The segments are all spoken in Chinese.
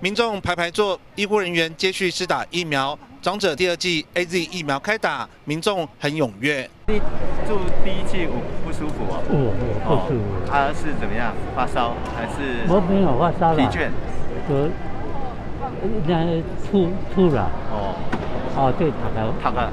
民众排排坐，医护人员接续施打疫苗。长者第二剂 A Z 疫苗开打，民众很踊跃。你住第一剂不舒服哦？不不不舒服。他是怎么样？发烧还是？我没有发烧了疲倦。就那吐吐了。哦。哦，对，头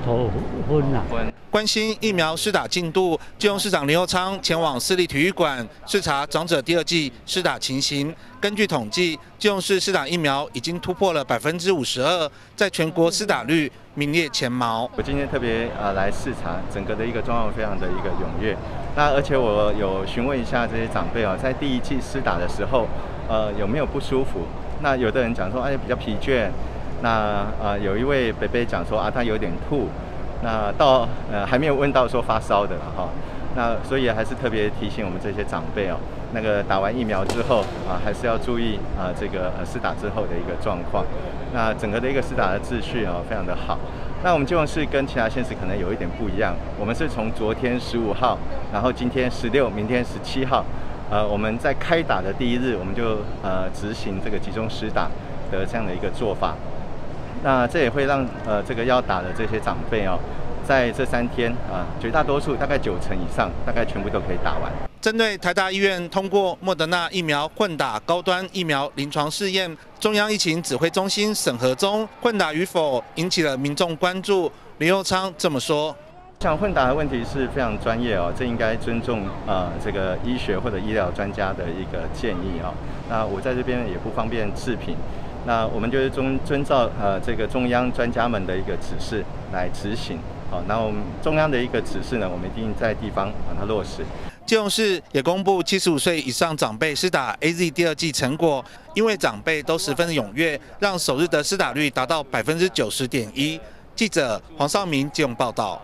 头昏了。关心疫苗施打进度，金融市长林佑昌前往私立体育馆视察长者第二季施打情形。根据统计，金融市施打疫苗已经突破了百分之五十二，在全国施打率名列前茅。我今天特别呃来视察，整个的一个状况非常的一个踊跃。那而且我有询问一下这些长辈啊，在第一季施打的时候，呃有没有不舒服？那有的人讲说，哎比较疲倦。那呃，有一位北北讲说啊，他有点吐。那到呃还没有问到说发烧的了哈。那所以还是特别提醒我们这些长辈哦，那个打完疫苗之后啊，还是要注意啊这个呃施打之后的一个状况。那整个的一个施打的秩序啊，非常的好。那我们金融市跟其他县市可能有一点不一样，我们是从昨天十五号，然后今天十六，明天十七号，呃我们在开打的第一日，我们就呃执行这个集中施打的这样的一个做法。那这也会让呃这个要打的这些长辈哦，在这三天啊，绝大多数大概九成以上，大概全部都可以打完。针对台大医院通过莫德纳疫苗混打高端疫苗临床试验，中央疫情指挥中心审核中，混打与否引起了民众关注。林佑昌这么说：，像混打的问题是非常专业哦，这应该尊重呃这个医学或者医疗专家的一个建议哦。那我在这边也不方便置评。那我们就是遵遵照呃这个中央专家们的一个指示来执行，好，那我们中央的一个指示呢，我们一定在地方把它落实。基隆市也公布七十五岁以上长辈施打 A Z 第二剂成果，因为长辈都十分踊跃，让首日的施打率达到百分之九十点一。记者黄少明基隆报道。